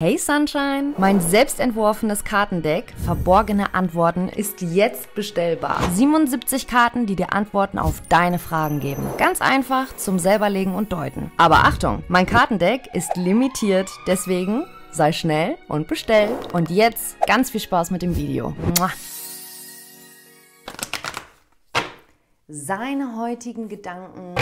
Hey Sunshine! Mein selbstentworfenes Kartendeck Verborgene Antworten ist jetzt bestellbar. 77 Karten, die dir Antworten auf deine Fragen geben. Ganz einfach zum selberlegen und deuten. Aber Achtung, mein Kartendeck ist limitiert, deswegen sei schnell und bestell. Und jetzt ganz viel Spaß mit dem Video. Mua. Seine heutigen Gedanken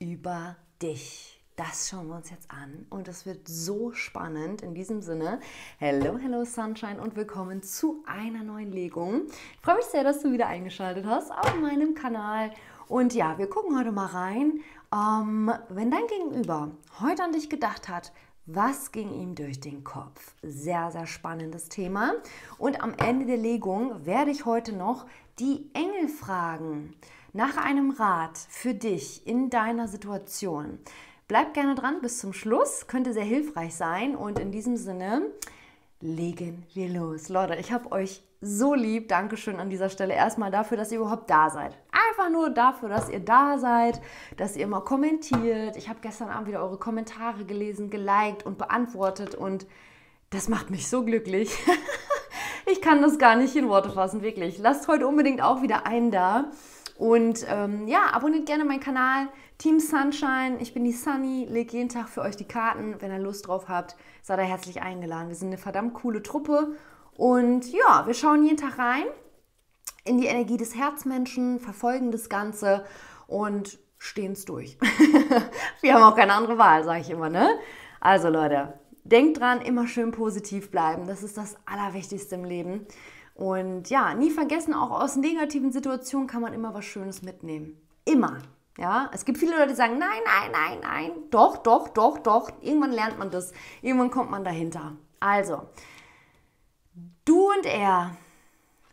über dich. Das schauen wir uns jetzt an und es wird so spannend. In diesem Sinne, hello, hello Sunshine und willkommen zu einer neuen Legung. Ich freue mich sehr, dass du wieder eingeschaltet hast auf meinem Kanal. Und ja, wir gucken heute mal rein, ähm, wenn dein Gegenüber heute an dich gedacht hat, was ging ihm durch den Kopf? Sehr, sehr spannendes Thema. Und am Ende der Legung werde ich heute noch die Engel fragen nach einem Rat für dich in deiner Situation. Bleib gerne dran bis zum Schluss, könnte sehr hilfreich sein. Und in diesem Sinne legen wir los. Leute, ich habe euch so lieb. Dankeschön an dieser Stelle erstmal dafür, dass ihr überhaupt da seid. Einfach nur dafür, dass ihr da seid, dass ihr mal kommentiert. Ich habe gestern Abend wieder eure Kommentare gelesen, geliked und beantwortet und das macht mich so glücklich. ich kann das gar nicht in Worte fassen, wirklich. Lasst heute unbedingt auch wieder einen da. Und ähm, ja, abonniert gerne meinen Kanal Team Sunshine. Ich bin die Sunny, lege jeden Tag für euch die Karten. Wenn ihr Lust drauf habt, seid ihr herzlich eingeladen. Wir sind eine verdammt coole Truppe. Und ja, wir schauen jeden Tag rein in die Energie des Herzmenschen, verfolgen das Ganze und stehen es durch. wir haben auch keine andere Wahl, sage ich immer, ne? Also Leute, denkt dran, immer schön positiv bleiben. Das ist das Allerwichtigste im Leben. Und ja, nie vergessen, auch aus negativen Situationen kann man immer was Schönes mitnehmen. Immer. Ja, es gibt viele Leute, die sagen, nein, nein, nein, nein, doch, doch, doch, doch. Irgendwann lernt man das. Irgendwann kommt man dahinter. Also, du und er,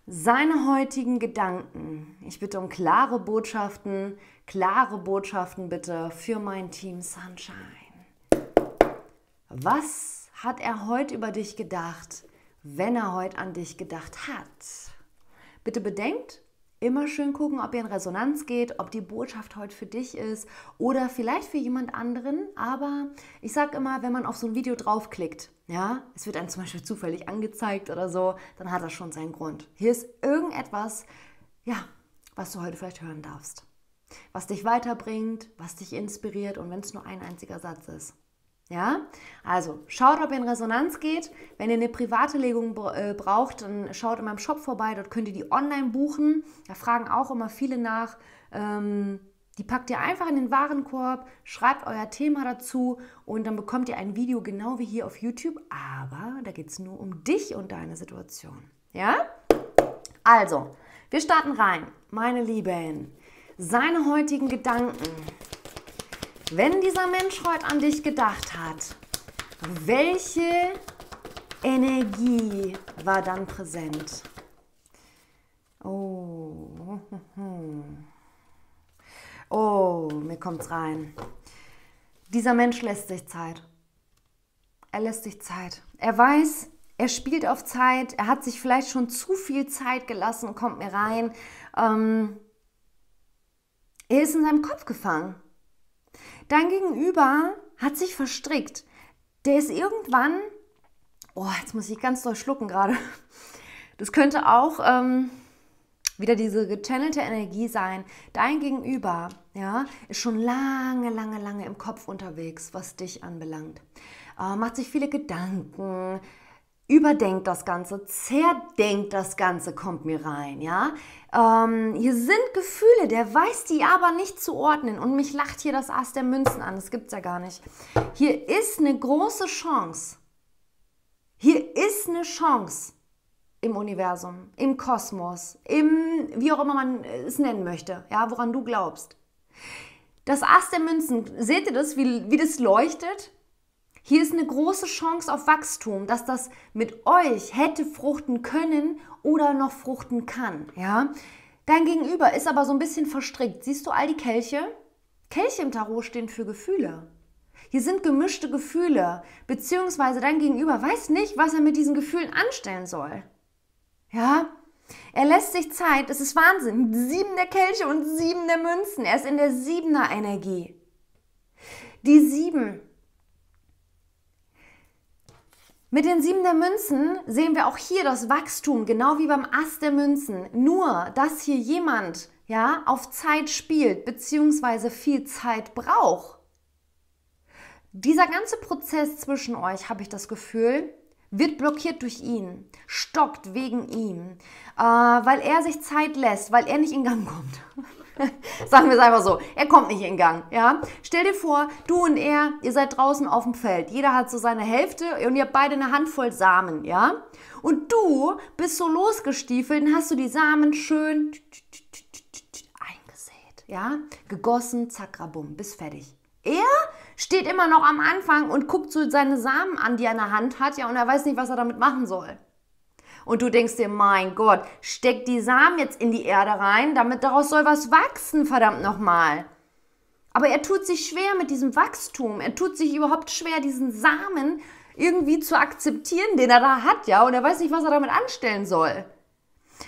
seine heutigen Gedanken. Ich bitte um klare Botschaften, klare Botschaften bitte für mein Team Sunshine. Was hat er heute über dich gedacht? wenn er heute an dich gedacht hat. Bitte bedenkt, immer schön gucken, ob ihr in Resonanz geht, ob die Botschaft heute für dich ist oder vielleicht für jemand anderen. Aber ich sage immer, wenn man auf so ein Video draufklickt, ja, es wird einem zum Beispiel zufällig angezeigt oder so, dann hat das schon seinen Grund. Hier ist irgendetwas, ja, was du heute vielleicht hören darfst. Was dich weiterbringt, was dich inspiriert und wenn es nur ein einziger Satz ist. Ja, also schaut, ob ihr in Resonanz geht. Wenn ihr eine private Legung äh, braucht, dann schaut in meinem Shop vorbei. Dort könnt ihr die online buchen. Da fragen auch immer viele nach. Ähm, die packt ihr einfach in den Warenkorb, schreibt euer Thema dazu und dann bekommt ihr ein Video genau wie hier auf YouTube. Aber da geht es nur um dich und deine Situation. Ja? Also, wir starten rein. Meine Lieben, seine heutigen Gedanken wenn dieser Mensch heute an dich gedacht hat, welche Energie war dann präsent? Oh, oh, mir kommt's rein. Dieser Mensch lässt sich Zeit. Er lässt sich Zeit. Er weiß, er spielt auf Zeit. Er hat sich vielleicht schon zu viel Zeit gelassen, kommt mir rein. Ähm, er ist in seinem Kopf gefangen. Dein Gegenüber hat sich verstrickt. Der ist irgendwann, oh, jetzt muss ich ganz doll schlucken gerade. Das könnte auch ähm, wieder diese gechannelte Energie sein. Dein Gegenüber, ja, ist schon lange, lange, lange im Kopf unterwegs, was dich anbelangt. Äh, macht sich viele Gedanken, überdenkt das Ganze, zerdenkt das Ganze, kommt mir rein, ja. Ähm, hier sind Gefühle, der weiß die aber nicht zu ordnen und mich lacht hier das Ass der Münzen an, das gibt's ja gar nicht. Hier ist eine große Chance. Hier ist eine Chance im Universum, im Kosmos, im, wie auch immer man es nennen möchte, ja, woran du glaubst. Das Ass der Münzen, seht ihr das, wie, wie das leuchtet? Hier ist eine große Chance auf Wachstum, dass das mit euch hätte fruchten können oder noch fruchten kann. Ja? Dein Gegenüber ist aber so ein bisschen verstrickt. Siehst du all die Kelche? Kelche im Tarot stehen für Gefühle. Hier sind gemischte Gefühle, beziehungsweise dein Gegenüber weiß nicht, was er mit diesen Gefühlen anstellen soll. Ja? Er lässt sich Zeit, es ist Wahnsinn. Sieben der Kelche und sieben der Münzen. Er ist in der siebener Energie. Die sieben Mit den sieben der Münzen sehen wir auch hier das Wachstum, genau wie beim Ast der Münzen. Nur, dass hier jemand ja, auf Zeit spielt, beziehungsweise viel Zeit braucht. Dieser ganze Prozess zwischen euch, habe ich das Gefühl, wird blockiert durch ihn, stockt wegen ihm, äh, weil er sich Zeit lässt, weil er nicht in Gang kommt. Sagen wir es einfach so, er kommt nicht in Gang. Ja? Stell dir vor, du und er, ihr seid draußen auf dem Feld. Jeder hat so seine Hälfte und ihr habt beide eine Handvoll Samen. Ja? Und du bist so losgestiefelt und hast du die Samen schön eingesät. Ja? Gegossen, zack, rabum, bis fertig. Er steht immer noch am Anfang und guckt so seine Samen an, die er in der Hand hat, ja, und er weiß nicht, was er damit machen soll. Und du denkst dir, mein Gott, steck die Samen jetzt in die Erde rein, damit daraus soll was wachsen, verdammt nochmal. Aber er tut sich schwer mit diesem Wachstum. Er tut sich überhaupt schwer, diesen Samen irgendwie zu akzeptieren, den er da hat, ja, und er weiß nicht, was er damit anstellen soll.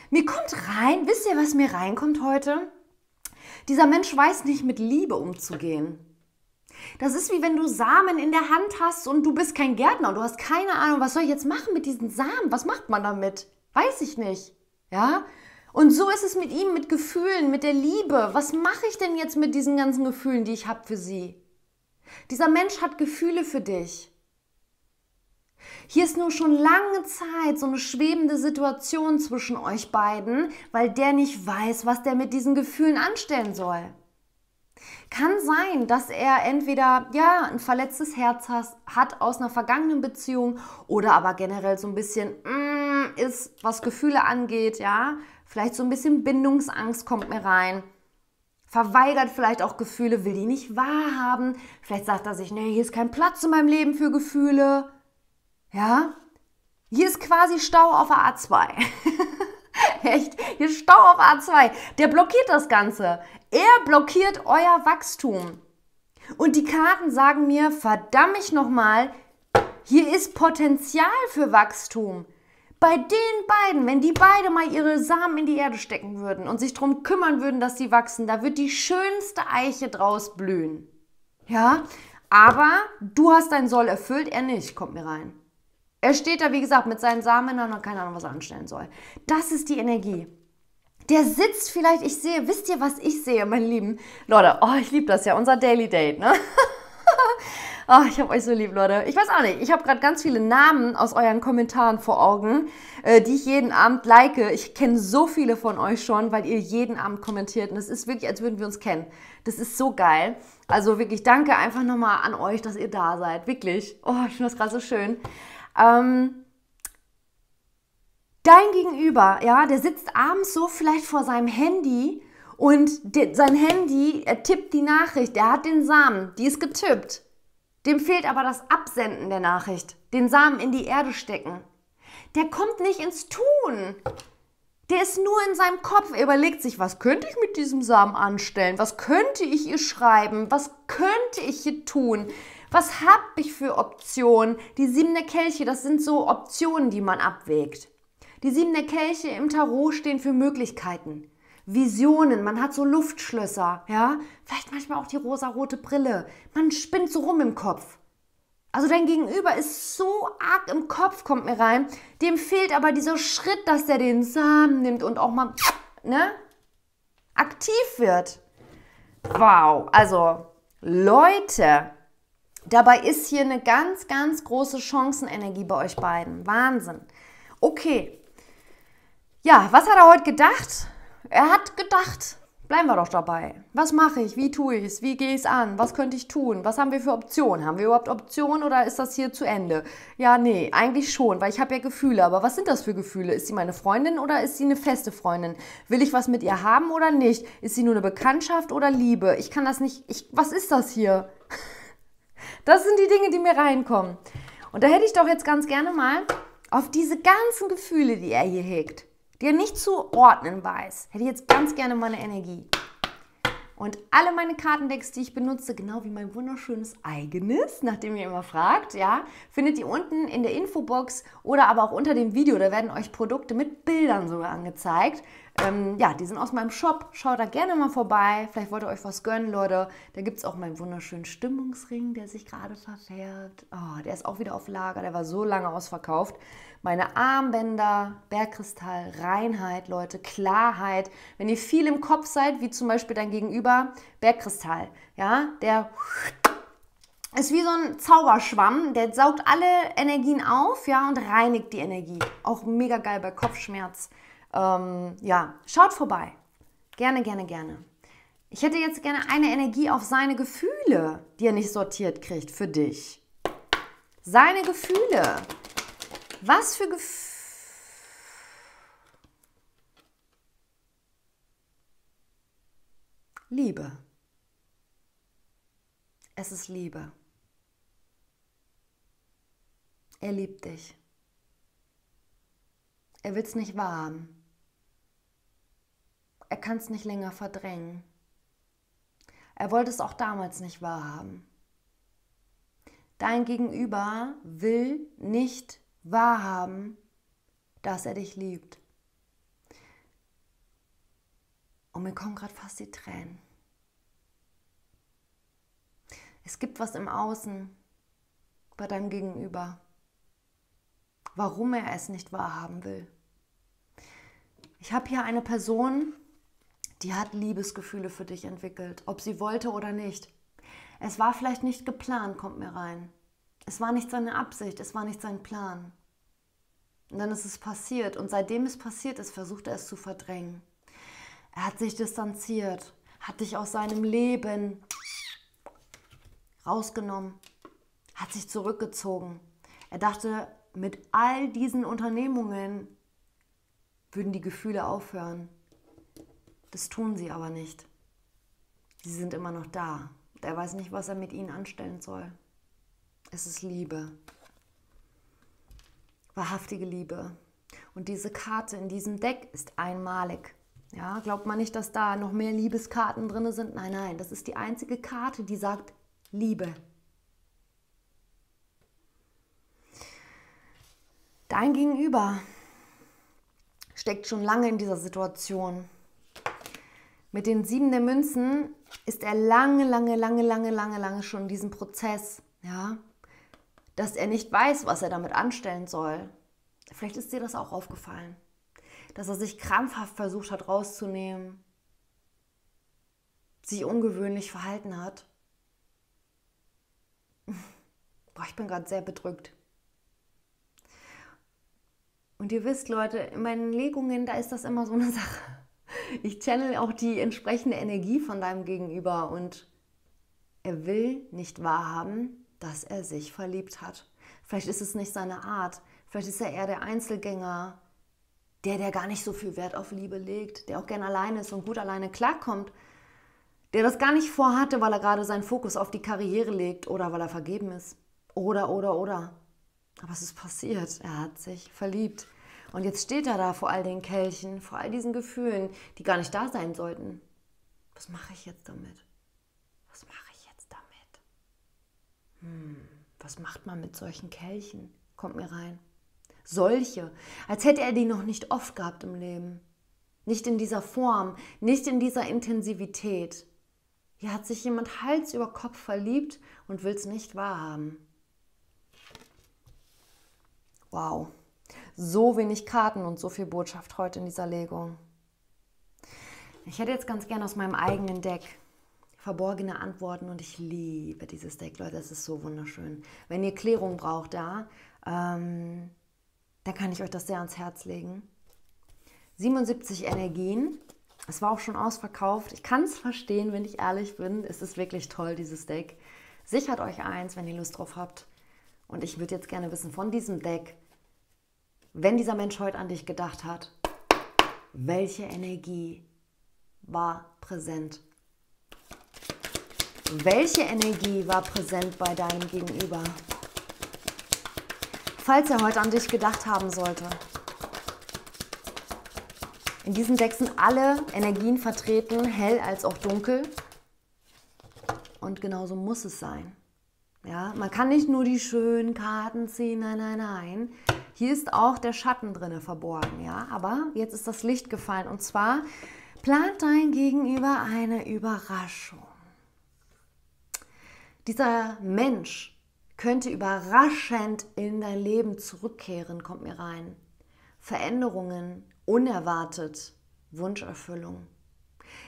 Mir kommt rein, wisst ihr, was mir reinkommt heute? Dieser Mensch weiß nicht, mit Liebe umzugehen. Das ist wie wenn du Samen in der Hand hast und du bist kein Gärtner und du hast keine Ahnung, was soll ich jetzt machen mit diesen Samen? Was macht man damit? Weiß ich nicht. Ja? Und so ist es mit ihm, mit Gefühlen, mit der Liebe. Was mache ich denn jetzt mit diesen ganzen Gefühlen, die ich habe für sie? Dieser Mensch hat Gefühle für dich. Hier ist nur schon lange Zeit so eine schwebende Situation zwischen euch beiden, weil der nicht weiß, was der mit diesen Gefühlen anstellen soll. Kann sein, dass er entweder ja ein verletztes Herz hat aus einer vergangenen Beziehung oder aber generell so ein bisschen mm, ist, was Gefühle angeht, ja, vielleicht so ein bisschen Bindungsangst kommt mir rein. Verweigert vielleicht auch Gefühle, will die nicht wahrhaben. Vielleicht sagt er sich, nee, hier ist kein Platz in meinem Leben für Gefühle. Ja? Hier ist quasi Stau auf der A2. Echt? Hier ist Stau auf A2. Der blockiert das Ganze. Er blockiert euer Wachstum. Und die Karten sagen mir, verdammt mich nochmal, hier ist Potenzial für Wachstum. Bei den beiden, wenn die beide mal ihre Samen in die Erde stecken würden und sich darum kümmern würden, dass sie wachsen, da wird die schönste Eiche draus blühen. Ja, aber du hast dein Soll erfüllt, er nicht, kommt mir rein. Er steht da, wie gesagt, mit seinen Samen und keine Ahnung, was er anstellen soll. Das ist die Energie. Der sitzt vielleicht, ich sehe, wisst ihr, was ich sehe, meine Lieben? Leute, oh, ich liebe das ja, unser Daily Date, ne? oh, ich habe euch so lieb, Leute. Ich weiß auch nicht, ich habe gerade ganz viele Namen aus euren Kommentaren vor Augen, äh, die ich jeden Abend like. Ich kenne so viele von euch schon, weil ihr jeden Abend kommentiert. Und es ist wirklich, als würden wir uns kennen. Das ist so geil. Also wirklich, danke einfach nochmal an euch, dass ihr da seid. Wirklich. Oh, ich finde das gerade so schön. Ähm, dein Gegenüber, ja, der sitzt abends so vielleicht vor seinem Handy und sein Handy, er tippt die Nachricht, er hat den Samen, die ist getippt. Dem fehlt aber das Absenden der Nachricht, den Samen in die Erde stecken. Der kommt nicht ins Tun. Der ist nur in seinem Kopf. Er überlegt sich, was könnte ich mit diesem Samen anstellen? Was könnte ich ihr schreiben? Was könnte ich hier tun? Was habe ich für Optionen? Die sieben der Kelche, das sind so Optionen, die man abwägt. Die sieben der Kelche im Tarot stehen für Möglichkeiten. Visionen, man hat so Luftschlösser, ja, vielleicht manchmal auch die rosarote Brille. Man spinnt so rum im Kopf. Also dein Gegenüber ist so arg im Kopf, kommt mir rein. Dem fehlt aber dieser Schritt, dass der den Samen nimmt und auch mal, ne, aktiv wird. Wow, also Leute, Dabei ist hier eine ganz, ganz große Chancenenergie bei euch beiden. Wahnsinn. Okay. Ja, was hat er heute gedacht? Er hat gedacht, bleiben wir doch dabei. Was mache ich? Wie tue ich es? Wie gehe ich es an? Was könnte ich tun? Was haben wir für Optionen? Haben wir überhaupt Optionen oder ist das hier zu Ende? Ja, nee, eigentlich schon, weil ich habe ja Gefühle. Aber was sind das für Gefühle? Ist sie meine Freundin oder ist sie eine feste Freundin? Will ich was mit ihr haben oder nicht? Ist sie nur eine Bekanntschaft oder Liebe? Ich kann das nicht. Ich, was ist das hier? Das sind die Dinge, die mir reinkommen. Und da hätte ich doch jetzt ganz gerne mal auf diese ganzen Gefühle, die er hier hegt, die er nicht zu ordnen weiß, hätte ich jetzt ganz gerne meine Energie. Und alle meine Kartendecks, die ich benutze, genau wie mein wunderschönes eigenes, nachdem ihr immer fragt, ja, findet ihr unten in der Infobox oder aber auch unter dem Video. Da werden euch Produkte mit Bildern sogar angezeigt. Ähm, ja, die sind aus meinem Shop. Schaut da gerne mal vorbei. Vielleicht wollt ihr euch was gönnen, Leute. Da gibt es auch meinen wunderschönen Stimmungsring, der sich gerade verfärbt. Oh, der ist auch wieder auf Lager. Der war so lange ausverkauft meine Armbänder, Bergkristall, Reinheit, Leute, Klarheit. Wenn ihr viel im Kopf seid, wie zum Beispiel dein Gegenüber, Bergkristall, ja, der ist wie so ein Zauberschwamm, der saugt alle Energien auf, ja, und reinigt die Energie. Auch mega geil bei Kopfschmerz. Ähm, ja, schaut vorbei. Gerne, gerne, gerne. Ich hätte jetzt gerne eine Energie auf seine Gefühle, die er nicht sortiert kriegt, für dich. Seine Gefühle. Was für Gefühle. Liebe. Es ist Liebe. Er liebt dich. Er will es nicht wahrhaben. Er kann es nicht länger verdrängen. Er wollte es auch damals nicht wahrhaben. Dein Gegenüber will nicht wahrhaben, dass er dich liebt. Und mir kommen gerade fast die Tränen. Es gibt was im Außen bei deinem Gegenüber, warum er es nicht wahrhaben will. Ich habe hier eine Person, die hat Liebesgefühle für dich entwickelt, ob sie wollte oder nicht. Es war vielleicht nicht geplant, kommt mir rein. Es war nicht seine Absicht, es war nicht sein Plan. Und dann ist es passiert. Und seitdem es passiert ist, versucht er es zu verdrängen. Er hat sich distanziert, hat dich aus seinem Leben rausgenommen, hat sich zurückgezogen. Er dachte, mit all diesen Unternehmungen würden die Gefühle aufhören. Das tun sie aber nicht. Sie sind immer noch da. Er weiß nicht, was er mit ihnen anstellen soll. Es ist Liebe. Wahrhaftige Liebe. Und diese Karte in diesem Deck ist einmalig. Ja, glaubt man nicht, dass da noch mehr Liebeskarten drin sind? Nein, nein, das ist die einzige Karte, die sagt Liebe. Dein Gegenüber steckt schon lange in dieser Situation. Mit den sieben der Münzen ist er lange, lange, lange, lange, lange, lange schon in diesem Prozess. Ja, dass er nicht weiß, was er damit anstellen soll. Vielleicht ist dir das auch aufgefallen, dass er sich krampfhaft versucht hat rauszunehmen, sich ungewöhnlich verhalten hat. Boah, ich bin gerade sehr bedrückt. Und ihr wisst, Leute, in meinen Legungen, da ist das immer so eine Sache. Ich channel auch die entsprechende Energie von deinem Gegenüber und er will nicht wahrhaben, dass er sich verliebt hat. Vielleicht ist es nicht seine Art. Vielleicht ist er eher der Einzelgänger, der, der gar nicht so viel Wert auf Liebe legt, der auch gern alleine ist und gut alleine klarkommt, der das gar nicht vorhatte, weil er gerade seinen Fokus auf die Karriere legt oder weil er vergeben ist. Oder, oder, oder. Aber es ist passiert. Er hat sich verliebt. Und jetzt steht er da vor all den Kelchen, vor all diesen Gefühlen, die gar nicht da sein sollten. Was mache ich jetzt damit? Was mache hm, was macht man mit solchen Kelchen? Kommt mir rein. Solche, als hätte er die noch nicht oft gehabt im Leben. Nicht in dieser Form, nicht in dieser Intensivität. Hier hat sich jemand Hals über Kopf verliebt und will es nicht wahrhaben. Wow, so wenig Karten und so viel Botschaft heute in dieser Legung. Ich hätte jetzt ganz gerne aus meinem eigenen Deck verborgene Antworten und ich liebe dieses Deck, Leute, es ist so wunderschön. Wenn ihr Klärung braucht, da, ähm, dann kann ich euch das sehr ans Herz legen. 77 Energien. Es war auch schon ausverkauft. Ich kann es verstehen, wenn ich ehrlich bin. Es ist wirklich toll, dieses Deck. Sichert euch eins, wenn ihr Lust drauf habt. Und ich würde jetzt gerne wissen von diesem Deck, wenn dieser Mensch heute an dich gedacht hat, welche Energie war präsent welche Energie war präsent bei deinem Gegenüber? Falls er heute an dich gedacht haben sollte. In diesem Deck sind alle Energien vertreten, hell als auch dunkel. Und genauso muss es sein. Ja, man kann nicht nur die schönen Karten ziehen, nein, nein, nein. Hier ist auch der Schatten drinne verborgen, ja. Aber jetzt ist das Licht gefallen und zwar plant dein Gegenüber eine Überraschung. Dieser Mensch könnte überraschend in dein Leben zurückkehren, kommt mir rein. Veränderungen, unerwartet, Wunscherfüllung.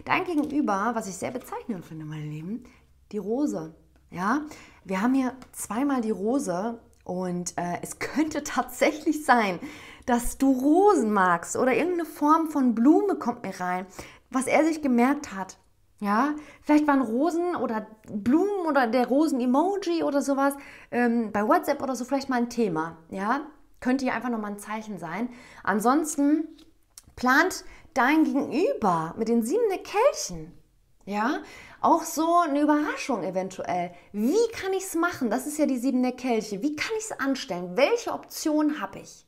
Dein Gegenüber, was ich sehr bezeichnend finde, mein Lieben, die Rose. Ja, wir haben hier zweimal die Rose und äh, es könnte tatsächlich sein, dass du Rosen magst oder irgendeine Form von Blume kommt mir rein, was er sich gemerkt hat. Ja, vielleicht waren Rosen oder Blumen oder der Rosen-Emoji oder sowas ähm, bei WhatsApp oder so vielleicht mal ein Thema. Ja, könnte hier einfach nochmal ein Zeichen sein. Ansonsten plant dein Gegenüber mit den sieben Kelchen. Ja, auch so eine Überraschung eventuell. Wie kann ich es machen? Das ist ja die sieben Kelche. Wie kann ich es anstellen? Welche Option habe ich?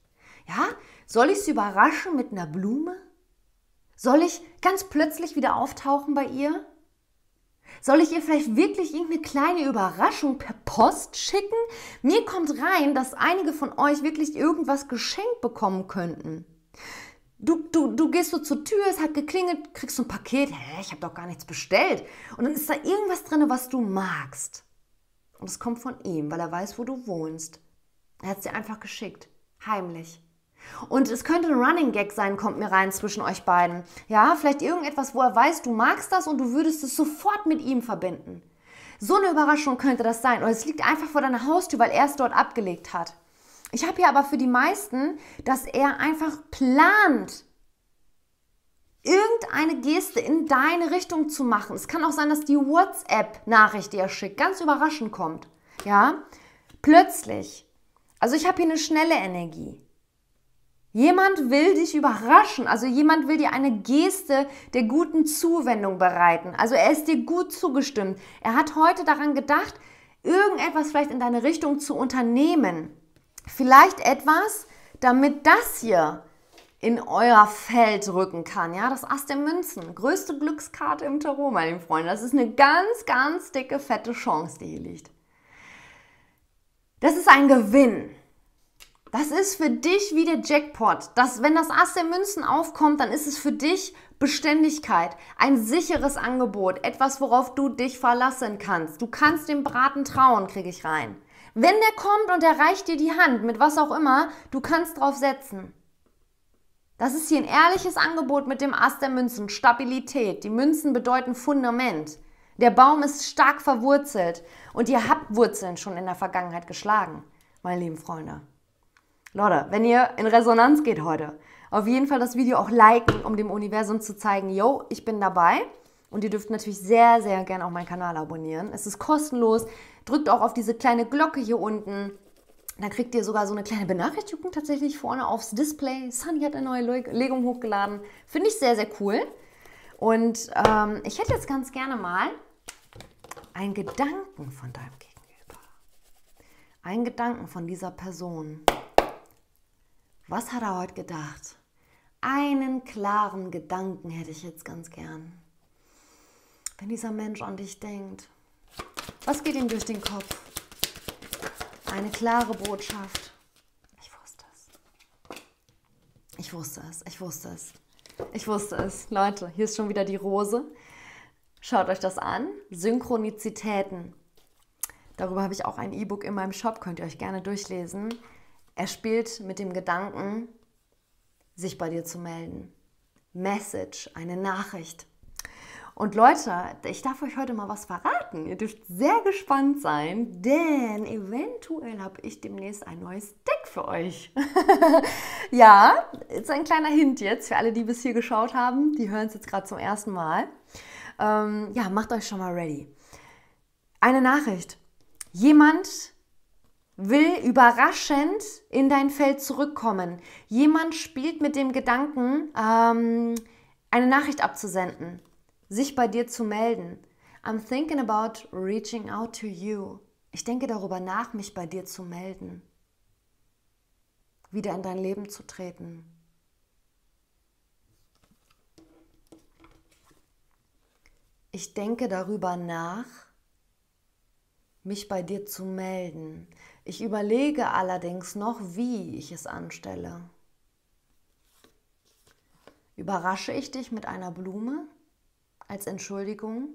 Ja, soll ich es überraschen mit einer Blume? Soll ich ganz plötzlich wieder auftauchen bei ihr? Soll ich ihr vielleicht wirklich irgendeine kleine Überraschung per Post schicken? Mir kommt rein, dass einige von euch wirklich irgendwas geschenkt bekommen könnten. Du, du, du gehst so zur Tür, es hat geklingelt, kriegst so ein Paket. Hä, ich habe doch gar nichts bestellt. Und dann ist da irgendwas drin, was du magst. Und es kommt von ihm, weil er weiß, wo du wohnst. Er hat es dir einfach geschickt. Heimlich. Und es könnte ein Running Gag sein, kommt mir rein zwischen euch beiden. Ja, vielleicht irgendetwas, wo er weiß, du magst das und du würdest es sofort mit ihm verbinden. So eine Überraschung könnte das sein. Oder es liegt einfach vor deiner Haustür, weil er es dort abgelegt hat. Ich habe hier aber für die meisten, dass er einfach plant, irgendeine Geste in deine Richtung zu machen. Es kann auch sein, dass die WhatsApp-Nachricht, die er schickt, ganz überraschend kommt. Ja, plötzlich. Also ich habe hier eine schnelle Energie. Jemand will dich überraschen, also jemand will dir eine Geste der guten Zuwendung bereiten. Also er ist dir gut zugestimmt. Er hat heute daran gedacht, irgendetwas vielleicht in deine Richtung zu unternehmen. Vielleicht etwas, damit das hier in euer Feld rücken kann. Ja, das Ass der Münzen, größte Glückskarte im Tarot, meine Freunde. Das ist eine ganz, ganz dicke, fette Chance, die hier liegt. Das ist ein Gewinn. Das ist für dich wie der Jackpot. Das, wenn das Ass der Münzen aufkommt, dann ist es für dich Beständigkeit, ein sicheres Angebot, etwas, worauf du dich verlassen kannst. Du kannst dem Braten trauen, kriege ich rein. Wenn der kommt und er reicht dir die Hand mit was auch immer, du kannst drauf setzen. Das ist hier ein ehrliches Angebot mit dem Ass der Münzen, Stabilität. Die Münzen bedeuten Fundament. Der Baum ist stark verwurzelt und ihr habt Wurzeln schon in der Vergangenheit geschlagen, meine lieben Freunde. Leute, wenn ihr in Resonanz geht heute, auf jeden Fall das Video auch liken, um dem Universum zu zeigen, yo, ich bin dabei. Und ihr dürft natürlich sehr, sehr gerne auch meinen Kanal abonnieren. Es ist kostenlos. Drückt auch auf diese kleine Glocke hier unten. Dann kriegt ihr sogar so eine kleine Benachrichtigung tatsächlich vorne aufs Display. Sunny hat eine neue Legung hochgeladen. Finde ich sehr, sehr cool. Und ähm, ich hätte jetzt ganz gerne mal einen Gedanken von deinem Gegenüber. Einen Gedanken von dieser Person. Was hat er heute gedacht? Einen klaren Gedanken hätte ich jetzt ganz gern. Wenn dieser Mensch an dich denkt, was geht ihm durch den Kopf? Eine klare Botschaft. Ich wusste es. Ich wusste es. Ich wusste es. Ich wusste es. Leute, hier ist schon wieder die Rose. Schaut euch das an. Synchronizitäten. Darüber habe ich auch ein E-Book in meinem Shop, könnt ihr euch gerne durchlesen. Er spielt mit dem Gedanken, sich bei dir zu melden. Message, eine Nachricht. Und Leute, ich darf euch heute mal was verraten. Ihr dürft sehr gespannt sein, denn eventuell habe ich demnächst ein neues Deck für euch. ja, ist ein kleiner Hint jetzt für alle, die bis hier geschaut haben. Die hören es jetzt gerade zum ersten Mal. Ähm, ja, macht euch schon mal ready. Eine Nachricht. Jemand will überraschend in dein Feld zurückkommen. Jemand spielt mit dem Gedanken, ähm, eine Nachricht abzusenden, sich bei dir zu melden. I'm thinking about reaching out to you. Ich denke darüber nach, mich bei dir zu melden. Wieder in dein Leben zu treten. Ich denke darüber nach, mich bei dir zu melden. Ich überlege allerdings noch, wie ich es anstelle. Überrasche ich dich mit einer Blume als Entschuldigung?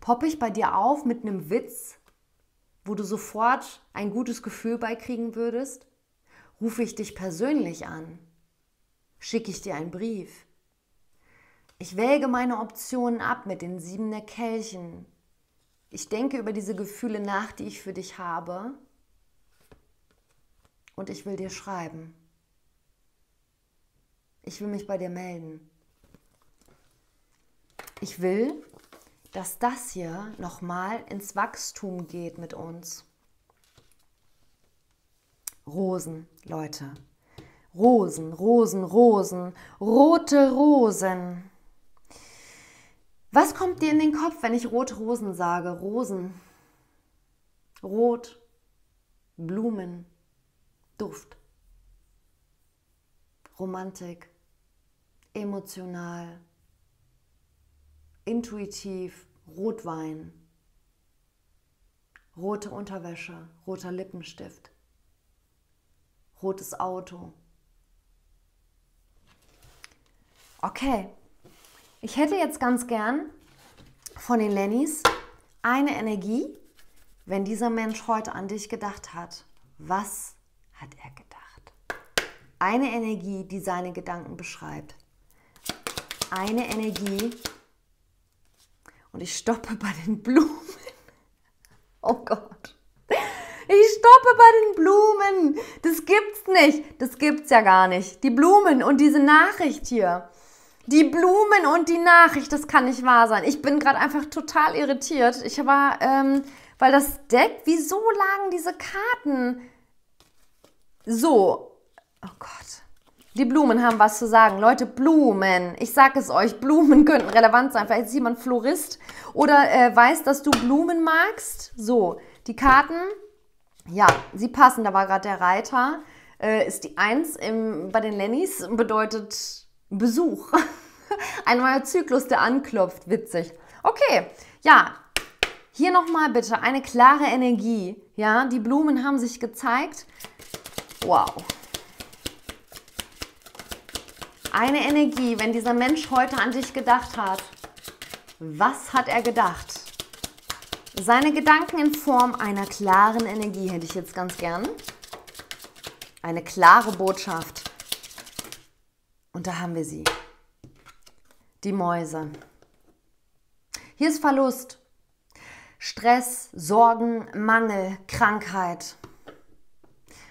Poppe ich bei dir auf mit einem Witz, wo du sofort ein gutes Gefühl beikriegen würdest? Rufe ich dich persönlich an? Schicke ich dir einen Brief? Ich wäge meine Optionen ab mit den siebener Kelchen. Ich denke über diese Gefühle nach, die ich für dich habe. Und ich will dir schreiben. Ich will mich bei dir melden. Ich will, dass das hier nochmal ins Wachstum geht mit uns. Rosen, Leute. Rosen, Rosen, Rosen, rote Rosen. Was kommt dir in den Kopf, wenn ich rote Rosen sage? Rosen. Rot. Blumen. Duft. Romantik. Emotional. Intuitiv. Rotwein. Rote Unterwäsche. Roter Lippenstift. Rotes Auto. Okay, ich hätte jetzt ganz gern von den Lennys eine Energie, wenn dieser Mensch heute an dich gedacht hat. Was hat er gedacht? Eine Energie, die seine Gedanken beschreibt. Eine Energie. Und ich stoppe bei den Blumen. Oh Gott. Ich stoppe bei den Blumen. Das gibt's nicht. Das gibt's ja gar nicht. Die Blumen und diese Nachricht hier. Die Blumen und die Nachricht, das kann nicht wahr sein. Ich bin gerade einfach total irritiert. Ich war, ähm, weil das Deck, wieso lagen diese Karten so? Oh Gott. Die Blumen haben was zu sagen. Leute, Blumen. Ich sage es euch, Blumen könnten relevant sein. Vielleicht ist jemand Florist oder äh, weiß, dass du Blumen magst. So, die Karten, ja, sie passen. Da war gerade der Reiter. Äh, ist die Eins im, bei den Lennys, bedeutet Besuch. Ein neuer Zyklus, der anklopft. Witzig. Okay, ja. Hier nochmal bitte eine klare Energie. Ja, die Blumen haben sich gezeigt. Wow. Eine Energie, wenn dieser Mensch heute an dich gedacht hat. Was hat er gedacht? Seine Gedanken in Form einer klaren Energie hätte ich jetzt ganz gern. Eine klare Botschaft. Und da haben wir sie. Die Mäuse. Hier ist Verlust, Stress, Sorgen, Mangel, Krankheit.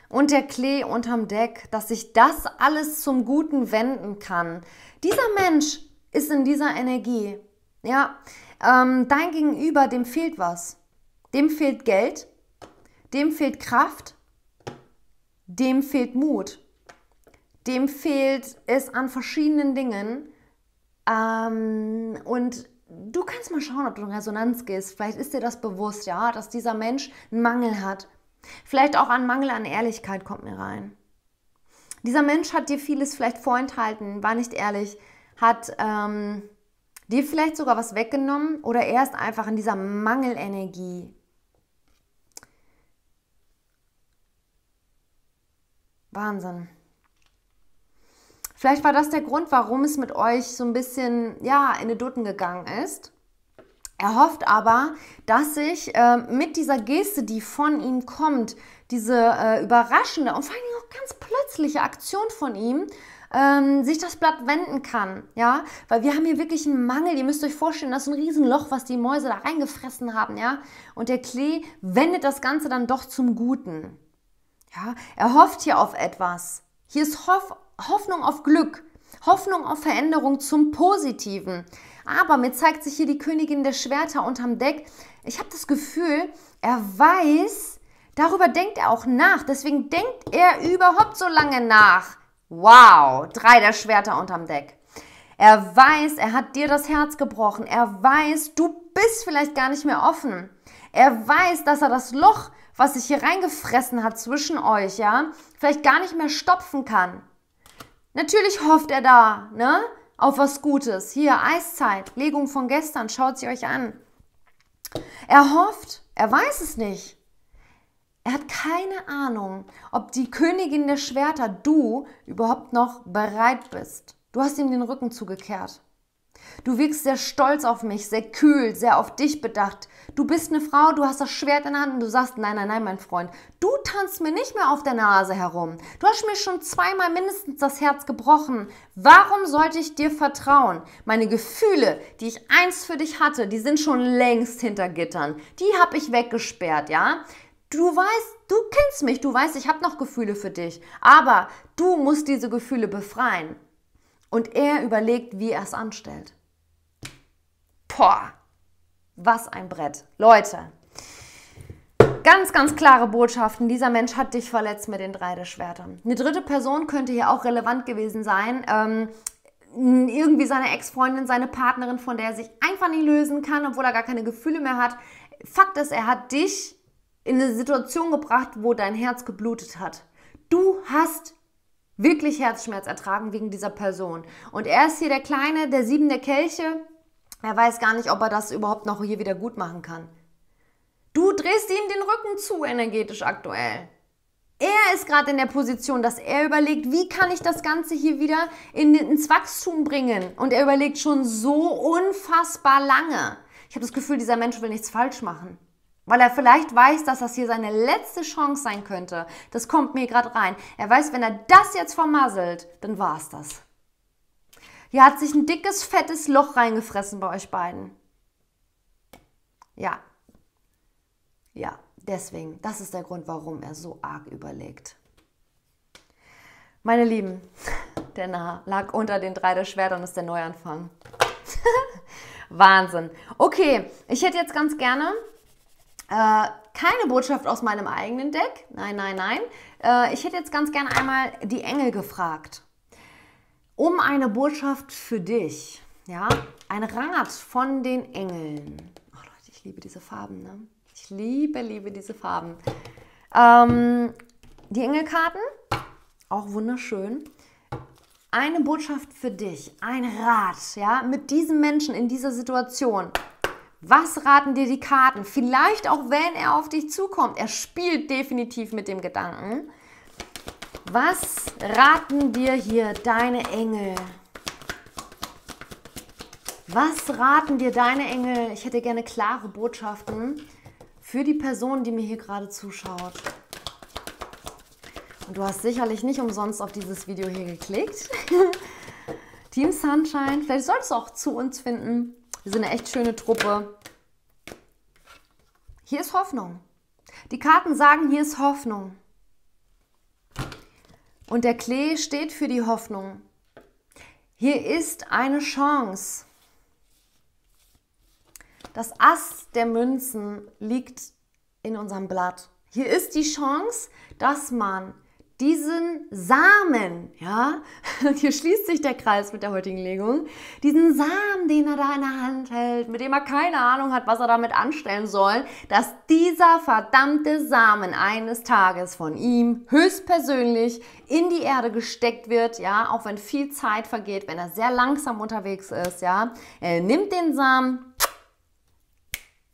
Und der Klee unterm Deck, dass sich das alles zum Guten wenden kann. Dieser Mensch ist in dieser Energie. Ja, ähm, dein Gegenüber, dem fehlt was. Dem fehlt Geld, dem fehlt Kraft, dem fehlt Mut, dem fehlt es an verschiedenen Dingen ähm, und du kannst mal schauen, ob du in Resonanz gehst. Vielleicht ist dir das bewusst, ja, dass dieser Mensch einen Mangel hat. Vielleicht auch ein Mangel an Ehrlichkeit kommt mir rein. Dieser Mensch hat dir vieles vielleicht vorenthalten, war nicht ehrlich, hat ähm, dir vielleicht sogar was weggenommen oder er ist einfach in dieser Mangelenergie. Wahnsinn. Vielleicht war das der Grund, warum es mit euch so ein bisschen ja, in die Dutten gegangen ist. Er hofft aber, dass sich äh, mit dieser Geste, die von ihm kommt, diese äh, überraschende und vor allem auch ganz plötzliche Aktion von ihm, ähm, sich das Blatt wenden kann, ja, weil wir haben hier wirklich einen Mangel. Ihr müsst euch vorstellen, das ist ein Riesenloch, was die Mäuse da reingefressen haben, ja, und der Klee wendet das Ganze dann doch zum Guten, ja. Er hofft hier auf etwas. Hier ist Hoff Hoffnung auf Glück, Hoffnung auf Veränderung zum Positiven. Aber mir zeigt sich hier die Königin der Schwerter unterm Deck. Ich habe das Gefühl, er weiß, darüber denkt er auch nach. Deswegen denkt er überhaupt so lange nach. Wow, drei der Schwerter unterm Deck. Er weiß, er hat dir das Herz gebrochen. Er weiß, du bist vielleicht gar nicht mehr offen. Er weiß, dass er das Loch, was sich hier reingefressen hat zwischen euch, ja, vielleicht gar nicht mehr stopfen kann. Natürlich hofft er da, ne? Auf was Gutes. Hier, Eiszeit, Legung von gestern, schaut sie euch an. Er hofft, er weiß es nicht. Er hat keine Ahnung, ob die Königin der Schwerter, du, überhaupt noch bereit bist. Du hast ihm den Rücken zugekehrt. Du wirkst sehr stolz auf mich, sehr kühl, sehr auf dich bedacht. Du bist eine Frau, du hast das Schwert in der Hand und du sagst, nein, nein, nein, mein Freund, du tanzt mir nicht mehr auf der Nase herum. Du hast mir schon zweimal mindestens das Herz gebrochen. Warum sollte ich dir vertrauen? Meine Gefühle, die ich einst für dich hatte, die sind schon längst hinter Gittern. Die habe ich weggesperrt, ja? Du weißt, du kennst mich, du weißt, ich habe noch Gefühle für dich. Aber du musst diese Gefühle befreien. Und er überlegt, wie er es anstellt. Boah, was ein Brett. Leute, ganz, ganz klare Botschaften. Dieser Mensch hat dich verletzt mit den drei der Schwerter. Eine dritte Person könnte hier auch relevant gewesen sein. Ähm, irgendwie seine Ex-Freundin, seine Partnerin, von der er sich einfach nicht lösen kann, obwohl er gar keine Gefühle mehr hat. Fakt ist, er hat dich in eine Situation gebracht, wo dein Herz geblutet hat. Du hast wirklich Herzschmerz ertragen wegen dieser Person. Und er ist hier der Kleine, der Sieben der Kelche. Er weiß gar nicht, ob er das überhaupt noch hier wieder gut machen kann. Du drehst ihm den Rücken zu energetisch aktuell. Er ist gerade in der Position, dass er überlegt, wie kann ich das Ganze hier wieder in, ins Wachstum bringen. Und er überlegt schon so unfassbar lange. Ich habe das Gefühl, dieser Mensch will nichts falsch machen weil er vielleicht weiß, dass das hier seine letzte Chance sein könnte. Das kommt mir gerade rein. Er weiß, wenn er das jetzt vermasselt, dann war es das. Hier hat sich ein dickes, fettes Loch reingefressen bei euch beiden. Ja. Ja, deswegen. Das ist der Grund, warum er so arg überlegt. Meine Lieben, der Nah lag unter den drei der Schwertern, ist der Neuanfang. Wahnsinn. Okay, ich hätte jetzt ganz gerne äh, keine Botschaft aus meinem eigenen Deck. Nein, nein, nein. Äh, ich hätte jetzt ganz gerne einmal die Engel gefragt. Um eine Botschaft für dich. Ja, ein Rat von den Engeln. Oh Leute, ich liebe diese Farben. Ne? Ich liebe, liebe diese Farben. Ähm, die Engelkarten, auch wunderschön. Eine Botschaft für dich, ein Rat, ja, mit diesem Menschen in dieser Situation. Was raten dir die Karten? Vielleicht auch wenn er auf dich zukommt. Er spielt definitiv mit dem Gedanken. Was raten dir hier deine Engel? Was raten dir deine Engel? Ich hätte gerne klare Botschaften für die Person, die mir hier gerade zuschaut. Und du hast sicherlich nicht umsonst auf dieses Video hier geklickt. Team Sunshine, vielleicht solltest du auch zu uns finden. Wir sind eine echt schöne Truppe. Hier ist Hoffnung. Die Karten sagen, hier ist Hoffnung. Und der Klee steht für die Hoffnung. Hier ist eine Chance. Das Ass der Münzen liegt in unserem Blatt. Hier ist die Chance, dass man diesen Samen, ja, hier schließt sich der Kreis mit der heutigen Legung, diesen Samen, den er da in der Hand hält, mit dem er keine Ahnung hat, was er damit anstellen soll, dass dieser verdammte Samen eines Tages von ihm höchstpersönlich in die Erde gesteckt wird, ja, auch wenn viel Zeit vergeht, wenn er sehr langsam unterwegs ist, ja. Er nimmt den Samen,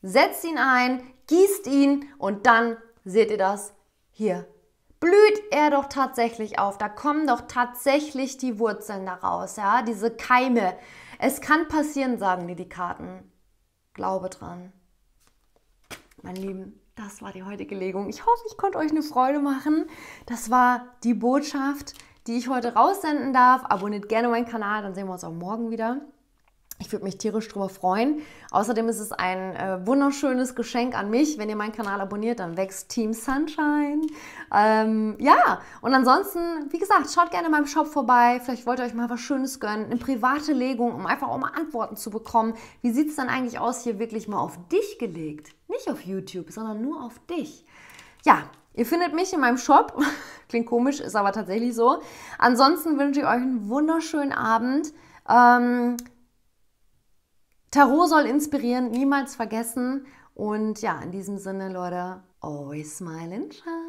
setzt ihn ein, gießt ihn und dann seht ihr das hier blüht er doch tatsächlich auf. Da kommen doch tatsächlich die Wurzeln daraus, ja, diese Keime. Es kann passieren, sagen dir die Karten. Glaube dran. Mein Lieben, das war die heutige Legung. Ich hoffe, ich konnte euch eine Freude machen. Das war die Botschaft, die ich heute raussenden darf. Abonniert gerne meinen Kanal, dann sehen wir uns auch morgen wieder. Ich würde mich tierisch darüber freuen. Außerdem ist es ein äh, wunderschönes Geschenk an mich. Wenn ihr meinen Kanal abonniert, dann wächst Team Sunshine. Ähm, ja, und ansonsten, wie gesagt, schaut gerne in meinem Shop vorbei. Vielleicht wollt ihr euch mal was Schönes gönnen. Eine private Legung, um einfach auch mal Antworten zu bekommen. Wie sieht es dann eigentlich aus, hier wirklich mal auf dich gelegt? Nicht auf YouTube, sondern nur auf dich. Ja, Ihr findet mich in meinem Shop. Klingt komisch, ist aber tatsächlich so. Ansonsten wünsche ich euch einen wunderschönen Abend. Ähm, Tarot soll inspirieren, niemals vergessen. Und ja, in diesem Sinne, Leute, always smile and shine.